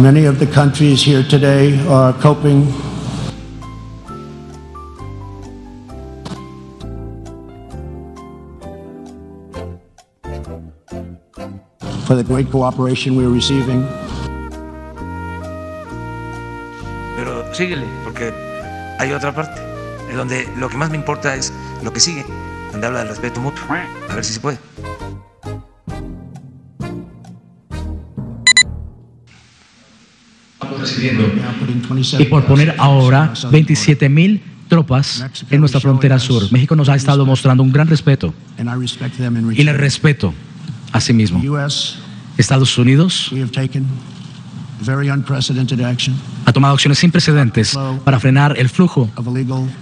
Many of the countries here today are coping for the great cooperation we are receiving. Pero síguele, porque hay otra parte, donde lo que más me importa es lo que sigue, donde habla del respeto mutuo. A ver si se puede. 27 y por poner ahora 27 mil tropas en nuestra frontera sur. México nos ha estado mostrando un gran respeto and I respect them in y le respeto a sí mismo. Estados Unidos ha tomado acciones sin precedentes para frenar el flujo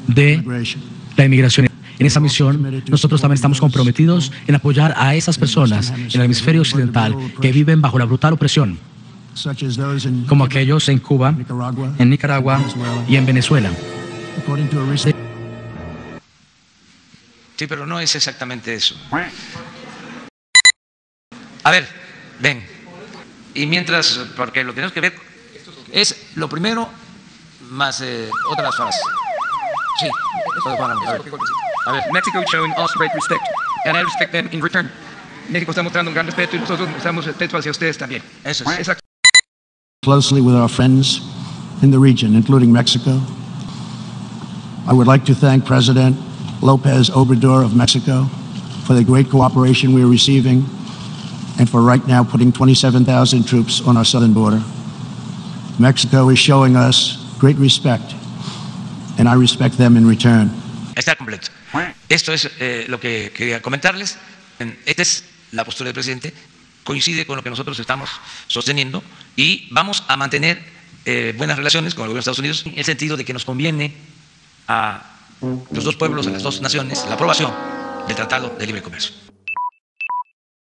de immigration. la inmigración. En esa misión, nosotros también estamos comprometidos en apoyar a esas personas en el hemisferio occidental que viven bajo la brutal opresión, such as those in como aquellos en Cuba, Nicaragua, en Nicaragua y en Venezuela. Sí, pero no es exactamente eso. A ver, ven. Y mientras, porque lo tenemos que ver, es lo primero más eh, otras frases. Sí, a ver. A ver, Mexico is showing us great respect, and I respect them in return. México está mostrando un gran respeto y nosotros mostramos respeto hacia ustedes también. eso es. Exacto. Closely with our friends in the region, including Mexico. I would like to thank President Lopez Obrador of Mexico for the great cooperation we are receiving and for right now putting 27,000 troops on our southern border. Mexico is showing us great respect, and I respect them in return. Está completo. Esto es eh, lo que quería comentarles. Esta es la postura del presidente. Coincide con lo que nosotros estamos sosteniendo y vamos a mantener eh, buenas relaciones con el gobierno de Estados Unidos en el sentido de que nos conviene a los dos pueblos, a las dos naciones, la aprobación del Tratado de Libre Comercio.